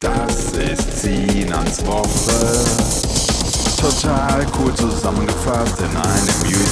Das ist Sinans Woche. Total cool zusammengefasst in einem YouTube.